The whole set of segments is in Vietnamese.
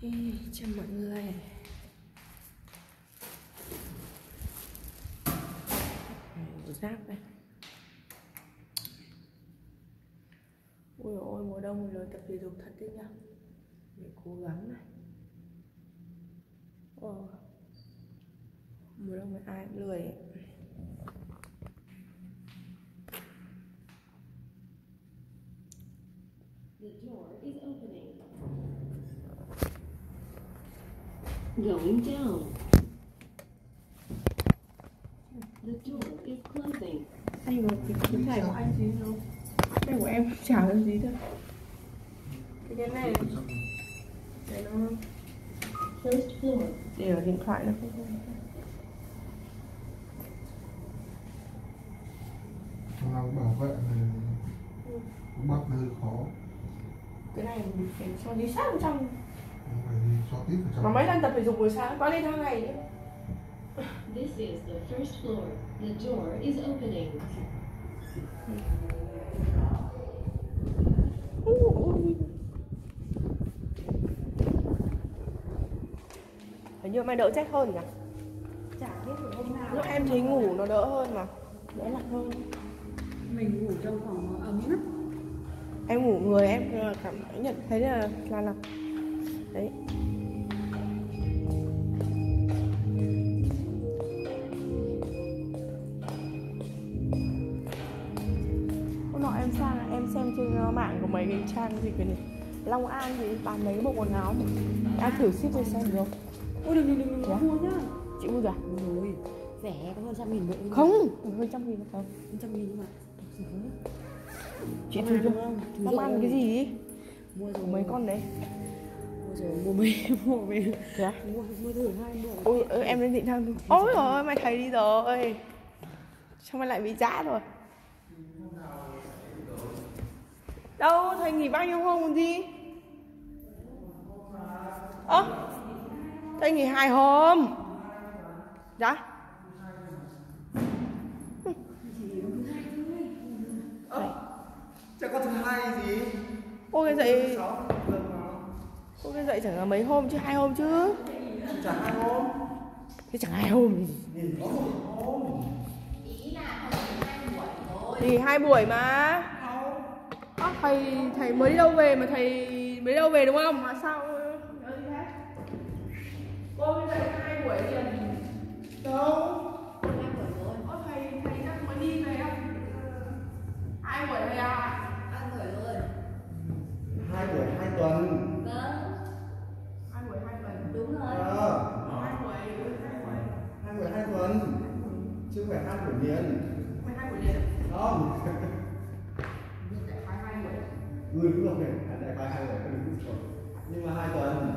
Chào mọi người giáp đây Ôi ôi, mùa đông lười tập thể dục thật đấy nhá Để cố gắng này Ồ. Mùa đông mình ai cũng lười ấy. The door is opening. Going down. The door is closing. Anh có cái cái này của anh gì không? Cái của em chả có gì đâu Cái cái này Để nó First floor. để ở điện thoại nó không không Làm bảo vệ thì bắt hơi khó cái này phải cho đi sát vào trong mà mấy lần tập thể dục buổi sáng có đi tháng ngày nữa This is the first floor. The door is opening. hình như mày đỡ chết hơn nhỉ? Chả biết được hôm nào. Lúc em thấy ngủ nó đỡ hơn mà. Đỡ lạnh hơn. Mình ngủ trong phòng ấm lắm. Em ngủ người em cảm nhận thấy là là là đấy. Hôm nọ em sang em xem trên uh, mạng có mấy cái trang gì cái này Long An thì bán mấy cái bộ quần áo mà. Em thử ship về xem được không? Ôi đừng đừng đừng đừng mua nhá. Chị mua rồi à? rồi. Rẻ có hơn trăm nghìn bộ không hơi trăm nghìn không? Hơn trăm nghìn nhưng mà. Chị thử cho Long. An cái gì? Ý? mua rồi. Mấy con đấy rồi mua mấy mua mấy thế à? mua mua thử hai bộ Ôi, ôi em lên định thang Ôi trời ơi, mày thấy đi rồi. Sao mày lại bị giã rồi? Đâu, thầy nghỉ bao nhiêu hôm còn gì? Ơ Thầy nghỉ hai hôm. Dạ. Chắc có thứ hai gì? Cô cái nào Cô cái dậy chẳng là mấy hôm chứ hai hôm chứ Chả hai hôm Thế chẳng hai hôm Nhìn có một hôm Thì hai buổi mà Ơ, thầy thầy mới đi đâu về mà thầy mới đâu về đúng không? Mà sao gì? Cô bây giờ hai buổi liền. Đâu? Ơ, thầy thầy đang mới đi về không? Hai buổi về à? Hai buổi hai tuần Ờ. Hai buổi, hai. Hai hai tuần Chứ phải hai buổi liền hai buổi liền. Không người. Ừ đúng rồi Đại khái hai buổi. Nhưng mà hai tuần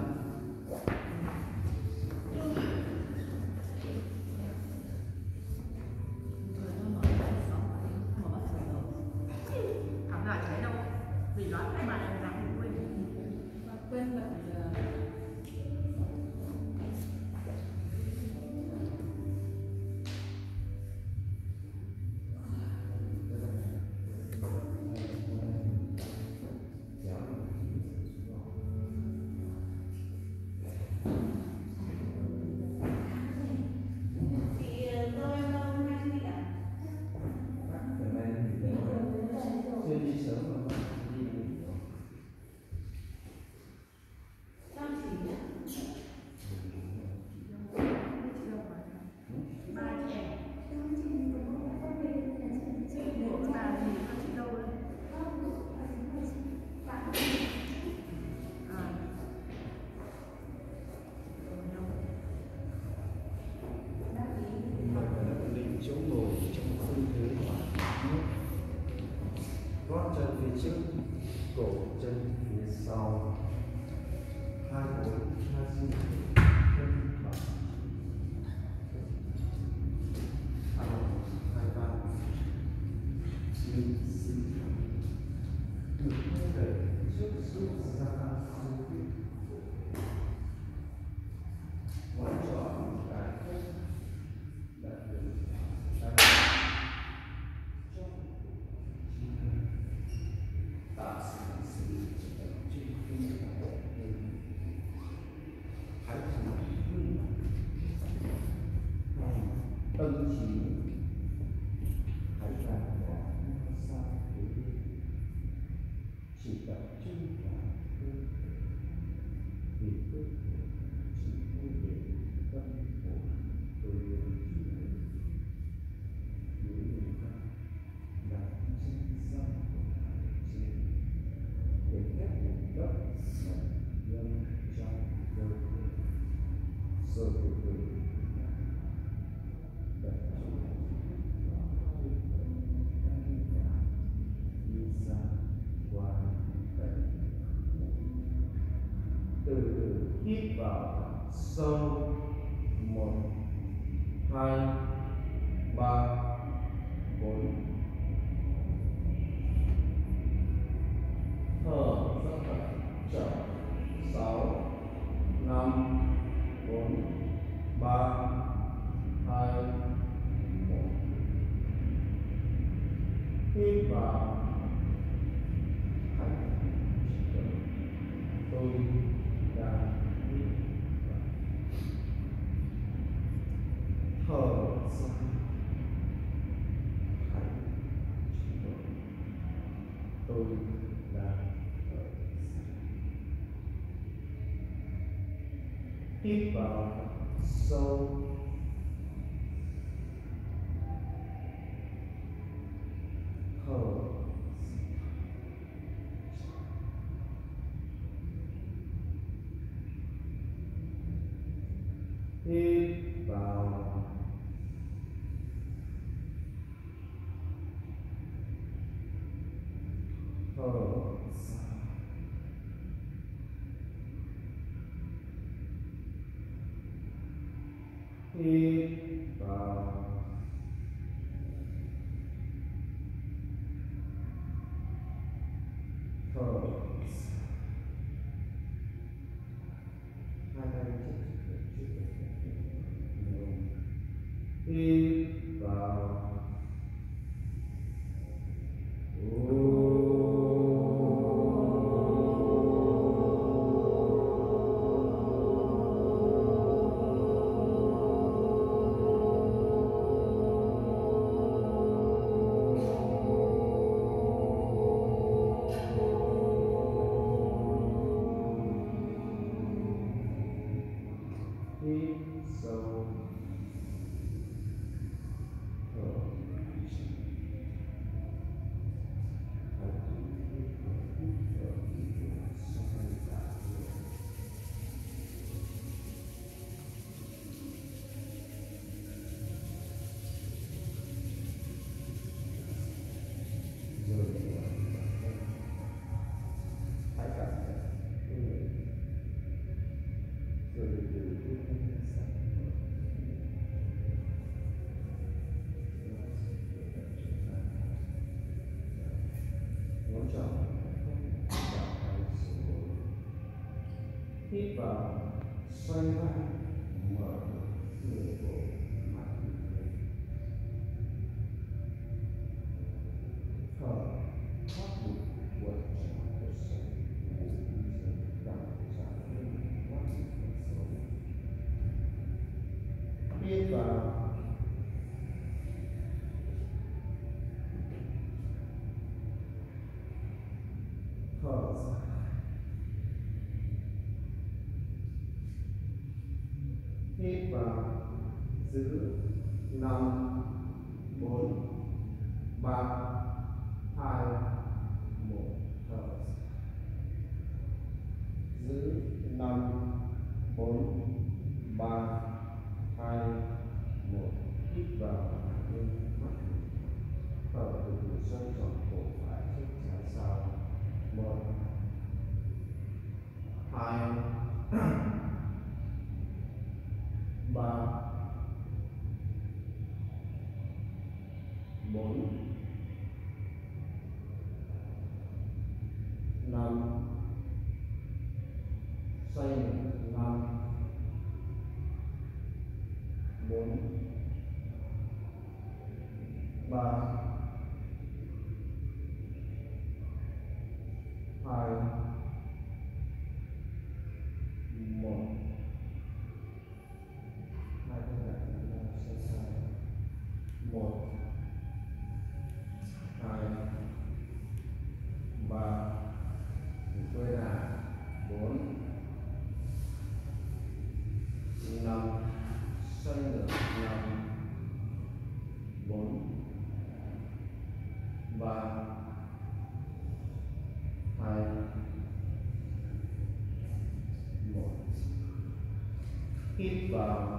hai hít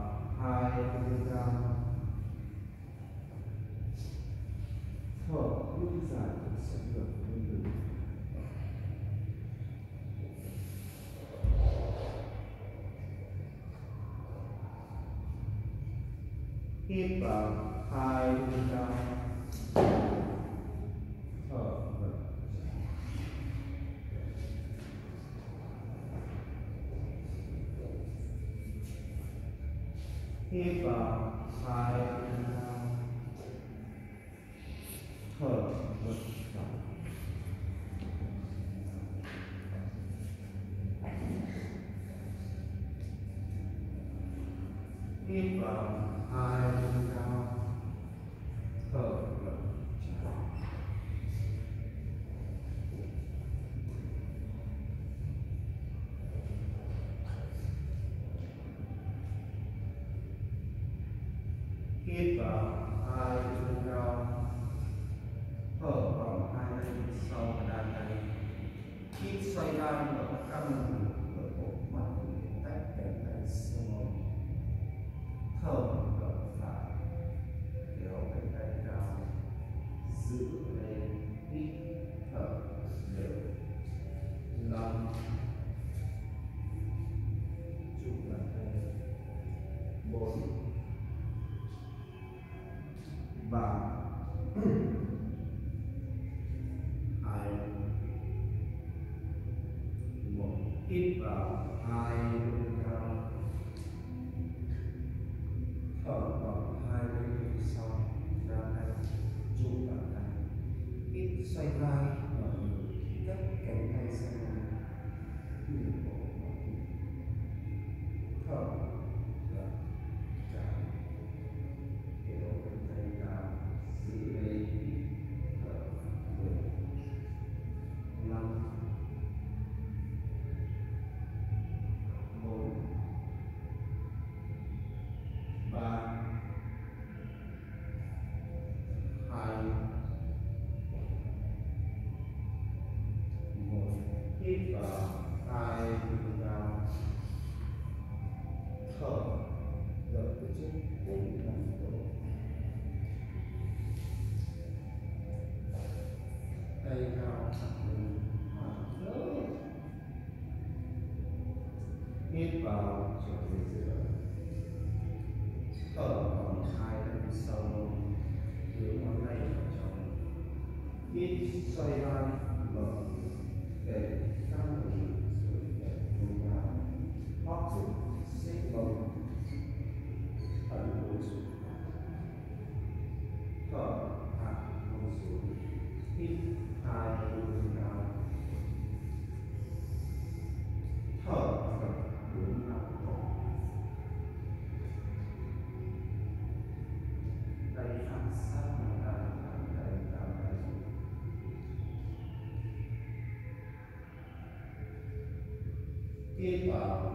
hít vào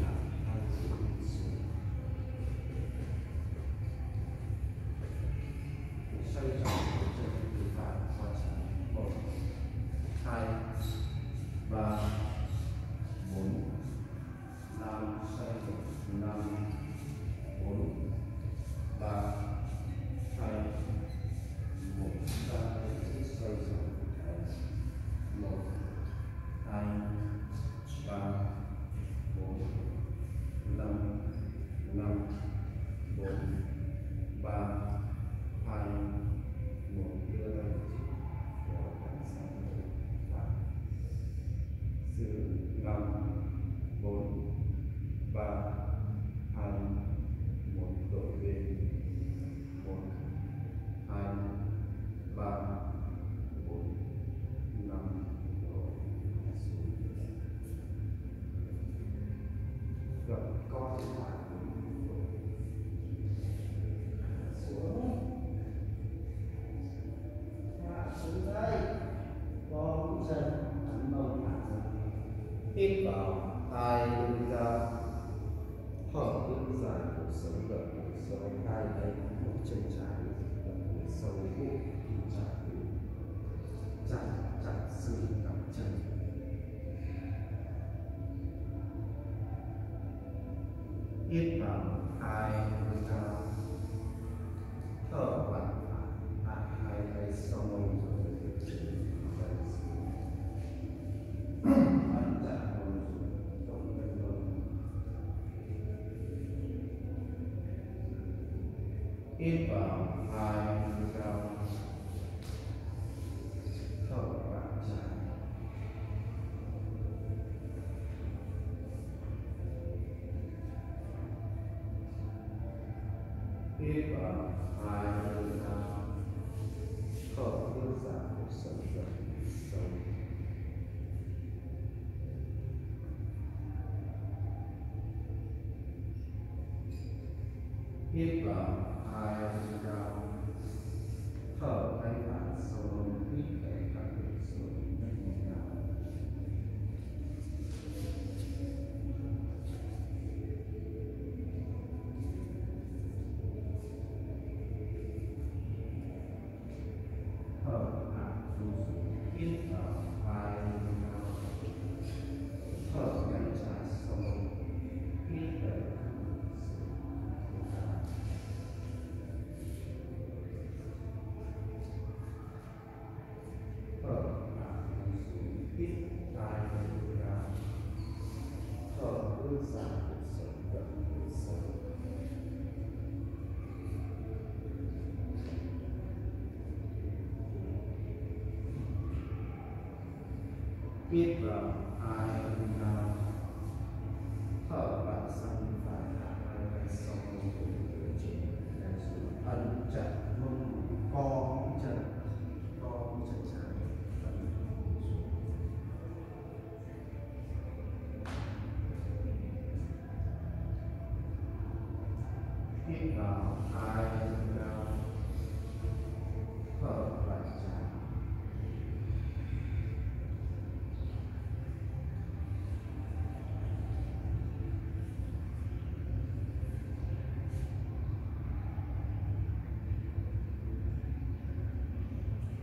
hít vào hai ra thở và ra hít vào hai ra thở ra sâu dần sâu hít vào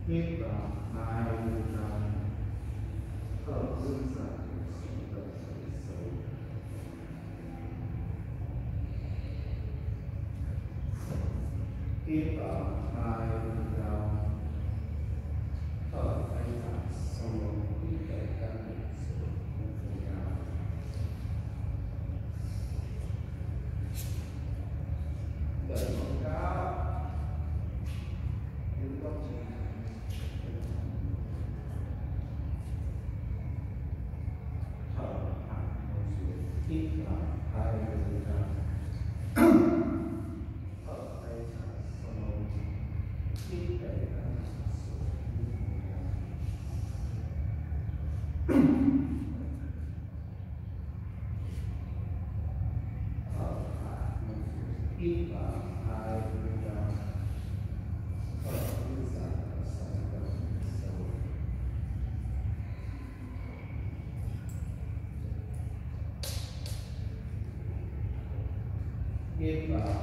hết và mai ra thở dương giả tập xấu hết và mai ra hít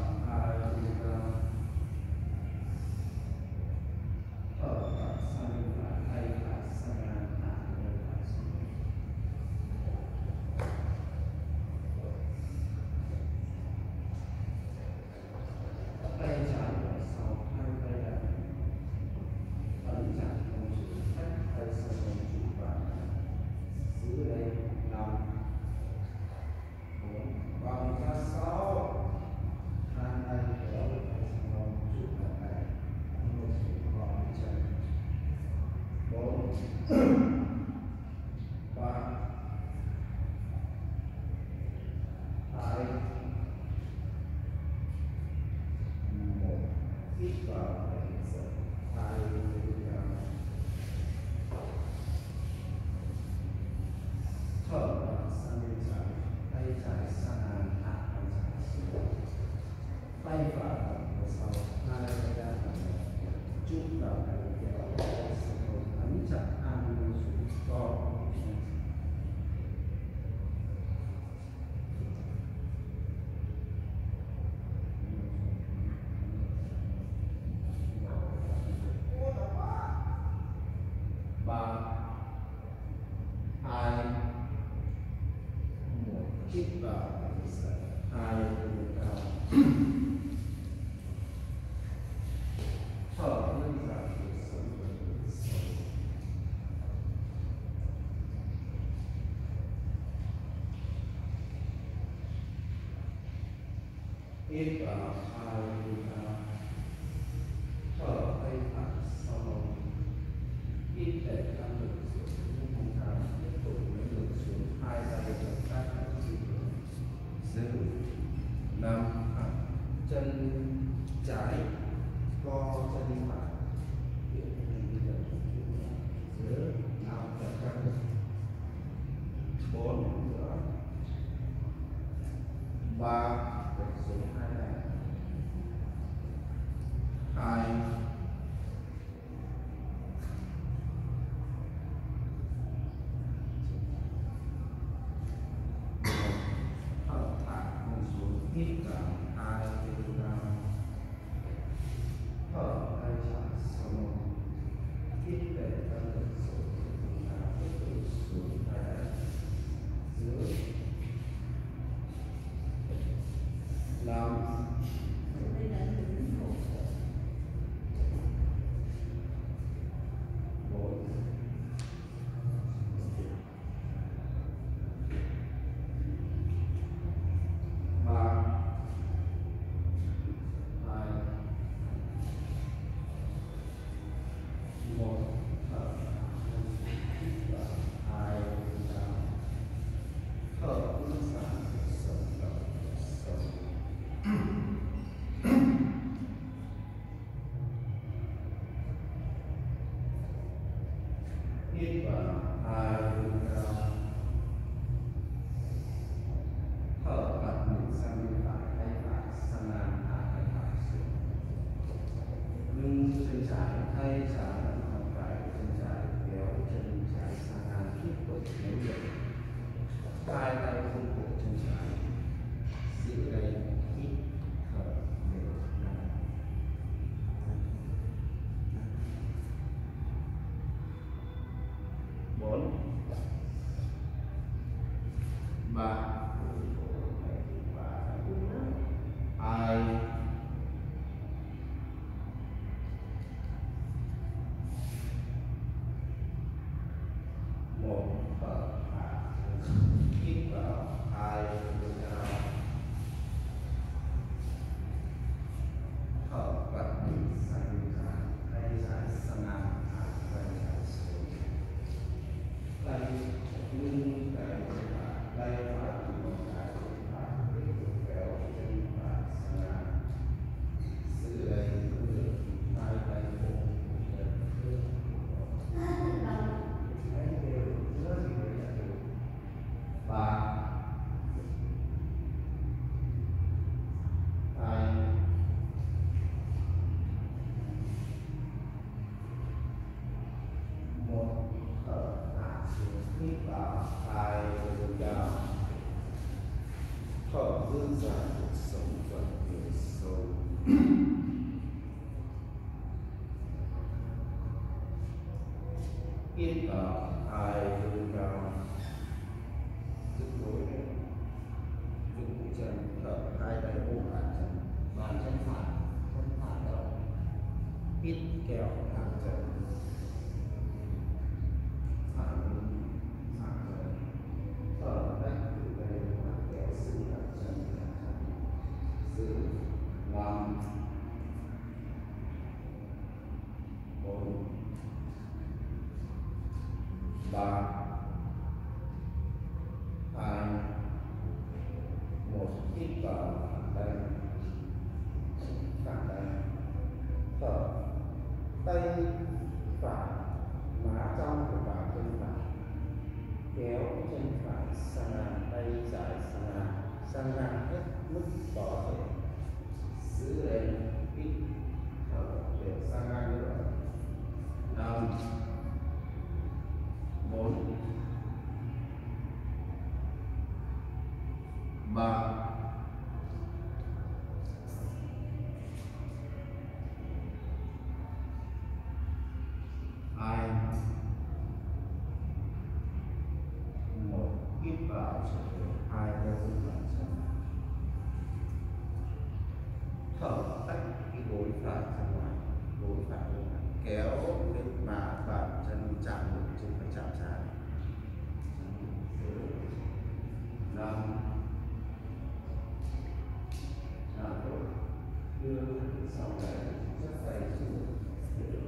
năm uh, đưa dòng chảy rất dày xuống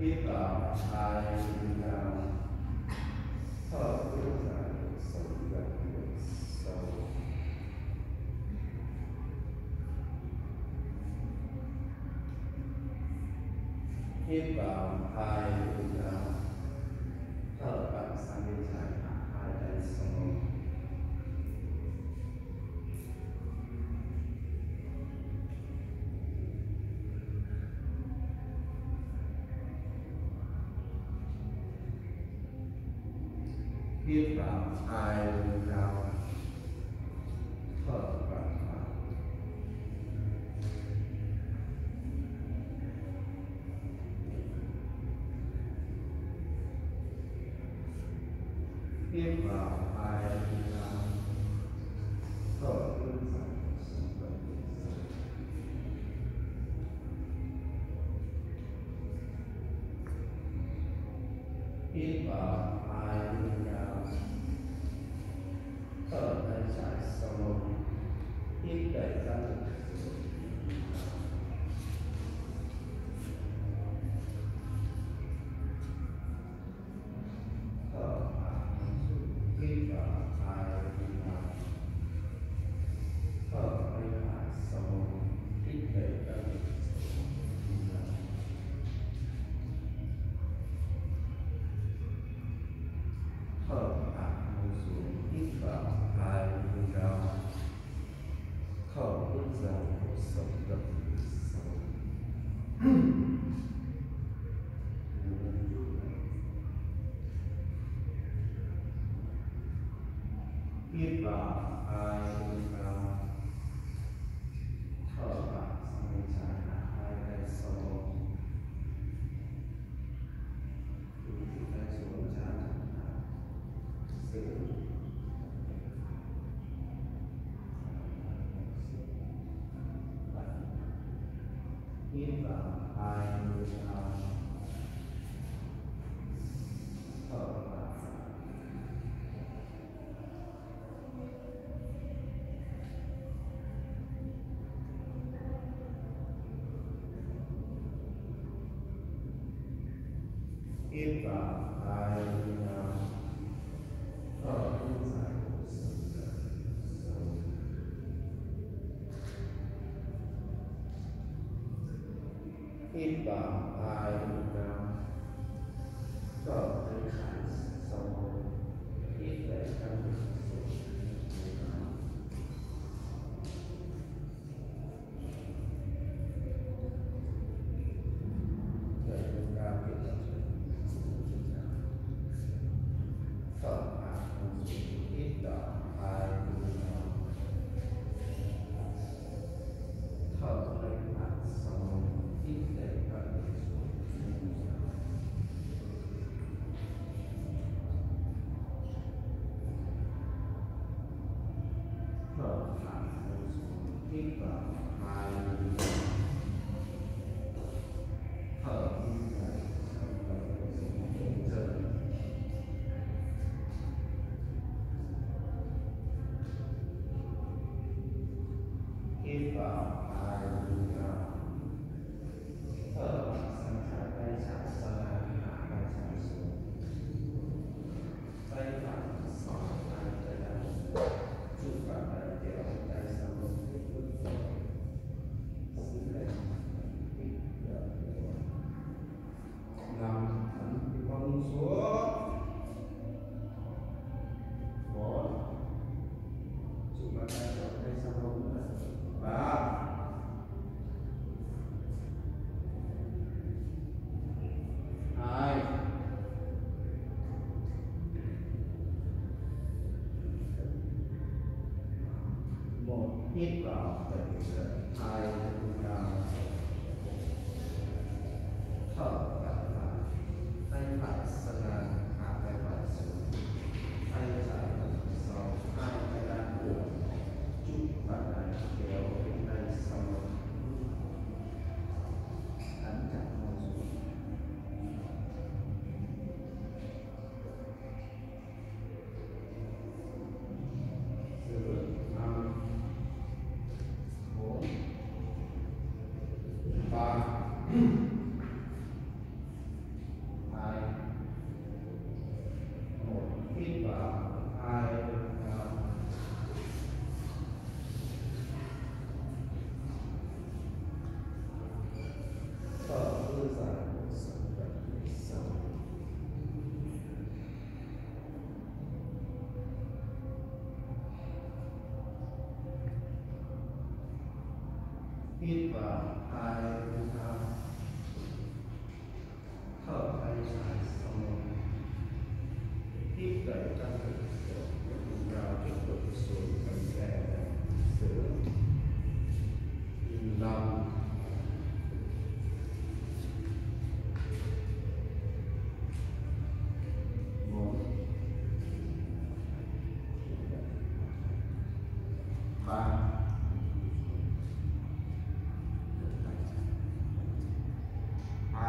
อิตาไทยมีนามพระพุทธศาสนาสวรคิดบ่าวภายอุณาเท่ากับสังเวชาภายในสมอง I now.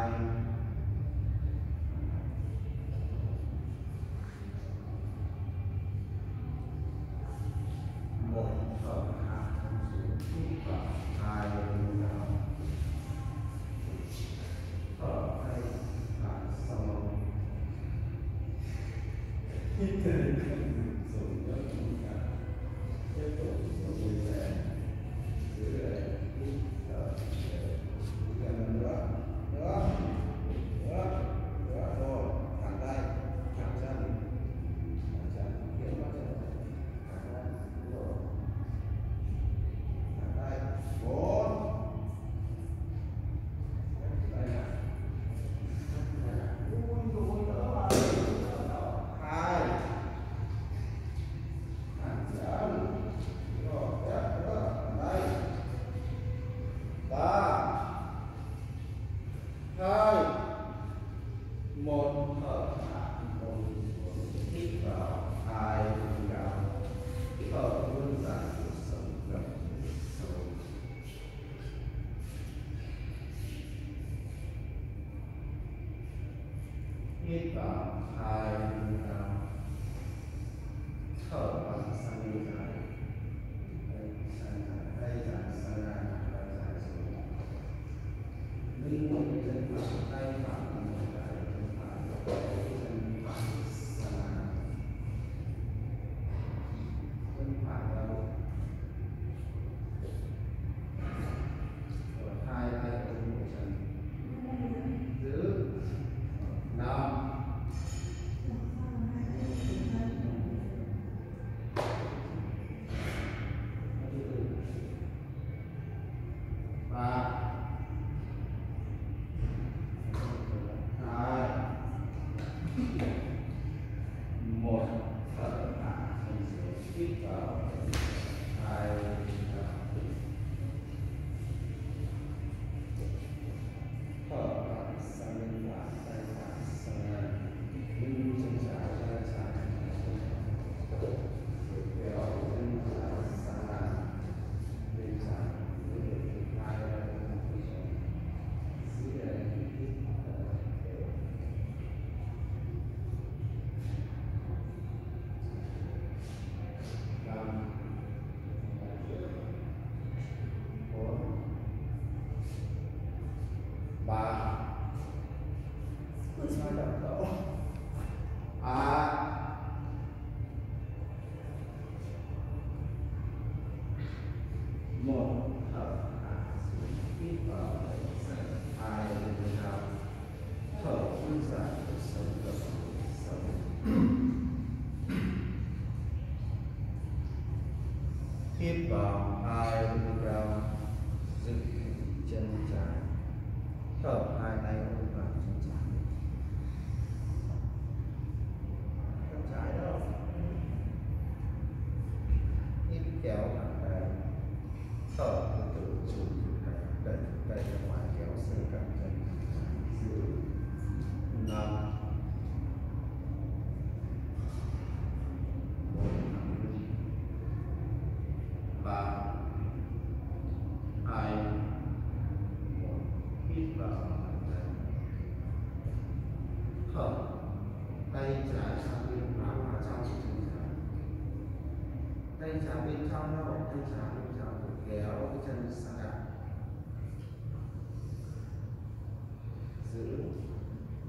Hai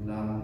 năm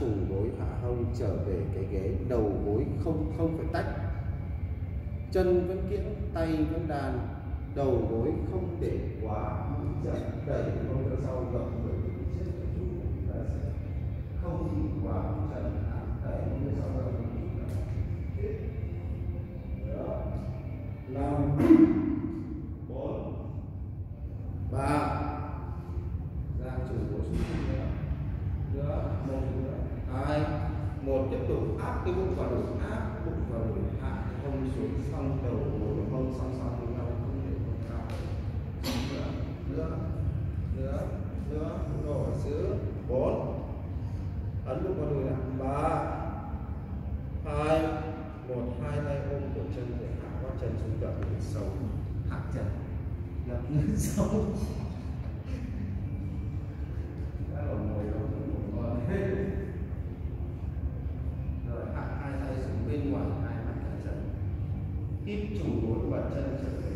trùng gối hạ hông trở về cái ghế, đầu gối không không phải tách. Chân vẫn kiễng, tay vẫn đàn, đầu gối không để quá chậm. Đẩy không ra sau, gập người chết chúng ta sẽ không quá chậm đẩy không ra sau, gập nữa nổ giữ bốn. Ấn lúc vào đùi nặng ba. Hai, một, hai tay ôm cổ chân để hạ gót chân xuống gập người sâu hạ chân. Gập người sâu rồi hạ hai tay xuống bên ngoài, hai mắt cả chân. Hít chủ gối và chân trở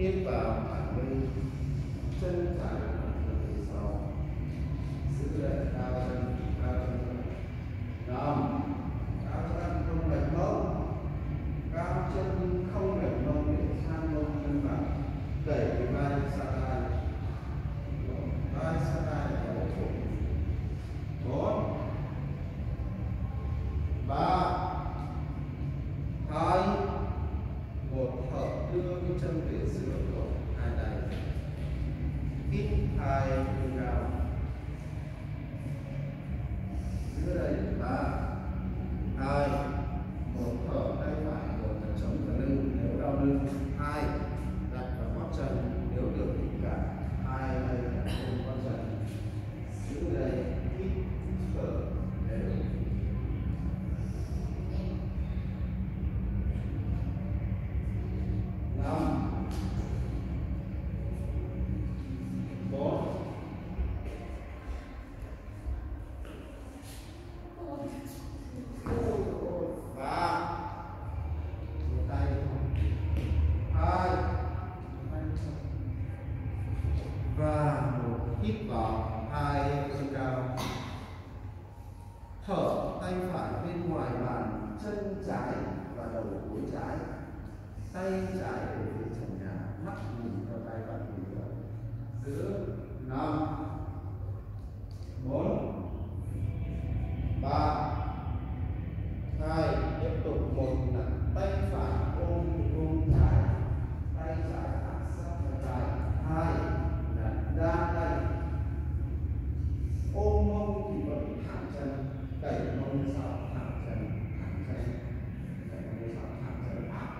Yên 根伸展 bản minh 是？然后，然后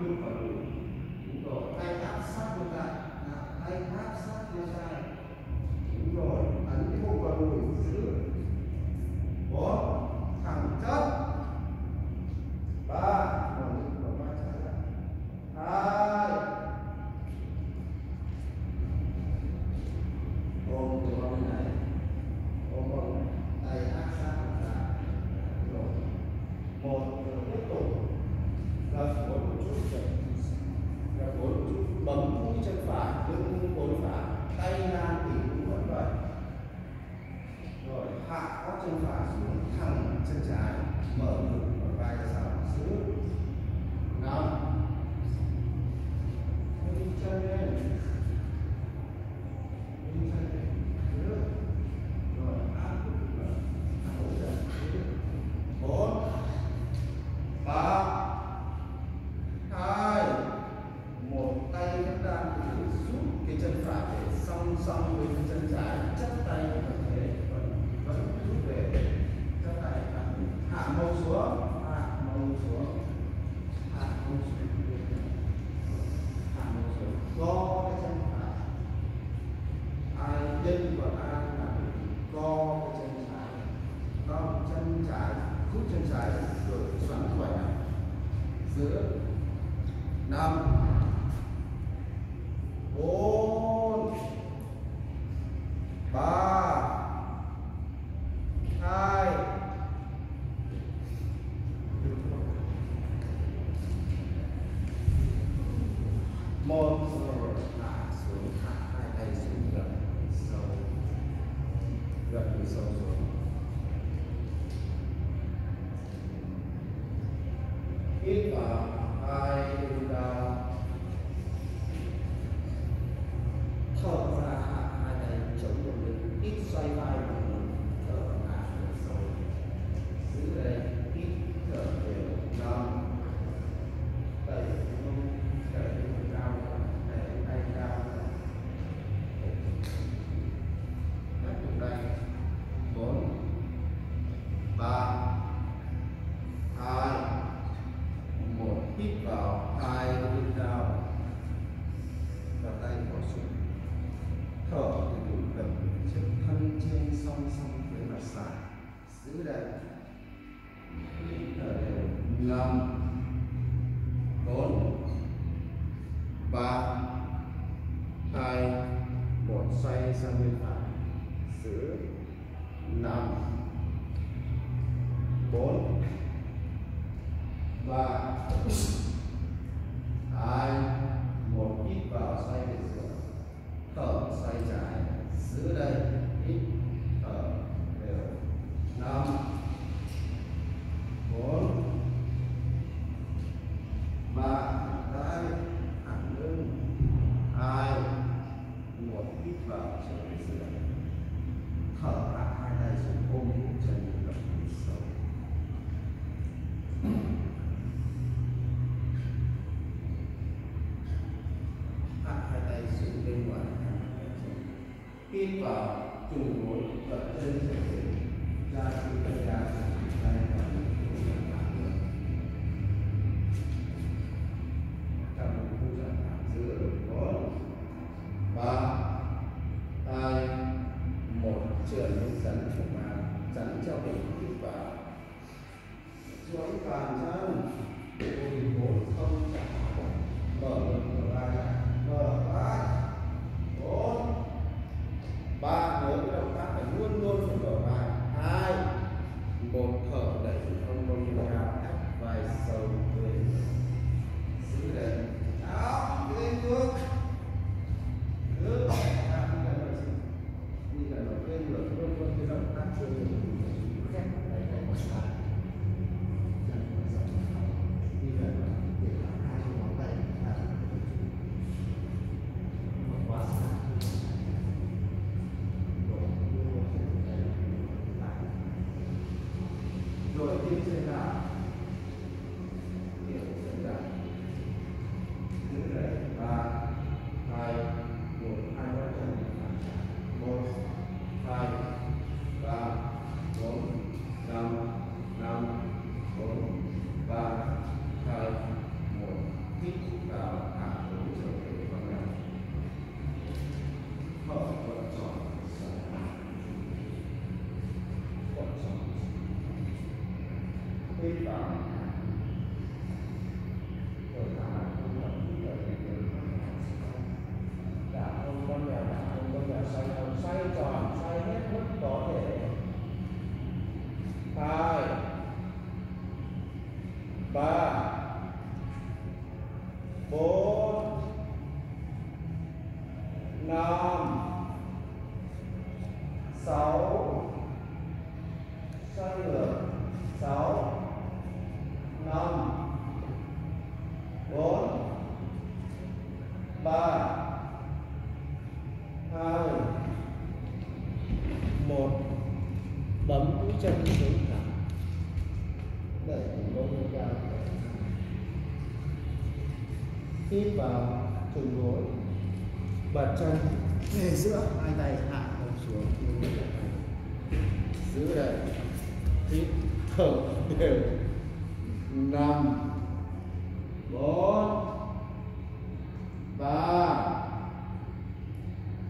không phải đủ chúng tôi thay thác sát vô là thay thác sát vô sai एक बार toàn thân. tiếp vào trùng gối bật chân. Về giữa hai tay hạ đầu xuống. Giữ đây hít thở đều. Năm. Bốn. Ba.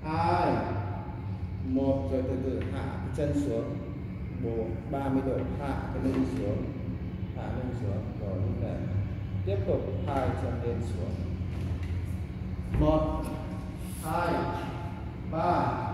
Hai. Một. Rồi từ từ hạ chân xuống. Bốn. Ba mươi độ. Hạ cái lưng xuống. Hạ lưng xuống. Rồi như này tiếp tục hai chân lên xuống. morte, site, bar,